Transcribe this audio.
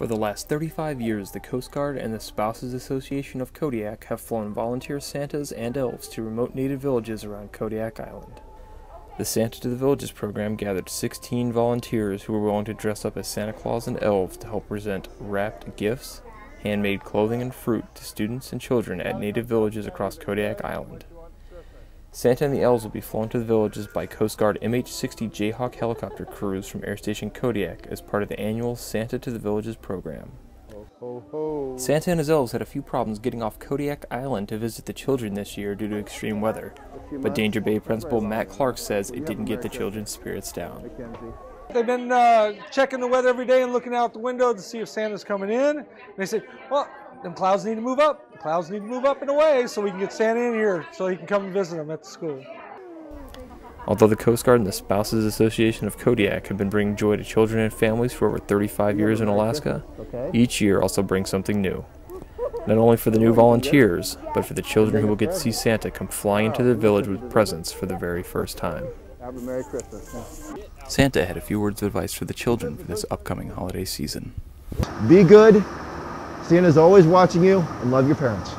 For the last 35 years, the Coast Guard and the Spouses Association of Kodiak have flown volunteer Santas and elves to remote native villages around Kodiak Island. The Santa to the Villages program gathered 16 volunteers who were willing to dress up as Santa Claus and elves to help present wrapped gifts, handmade clothing, and fruit to students and children at native villages across Kodiak Island. Santa and the Elves will be flown to the villages by Coast Guard MH-60 Jayhawk helicopter crews from Air Station Kodiak as part of the annual Santa to the Villages program. Santa and his elves had a few problems getting off Kodiak Island to visit the children this year due to extreme weather, but Danger Bay Principal Matt Clark says it didn't get the children's spirits down. They've been uh, checking the weather every day and looking out the window to see if Santa's coming in. And they said, well, them clouds need to move up. The clouds need to move up and away so we can get Santa in here so he can come and visit them at the school. Although the Coast Guard and the Spouses Association of Kodiak have been bringing joy to children and families for over 35 years in Alaska, each year also brings something new. Not only for the new volunteers, but for the children who will get to see Santa come flying into their village with presents for the very first time. Have a Merry Christmas. Santa had a few words of advice for the children for this upcoming holiday season. Be good. Santa's always watching you and love your parents.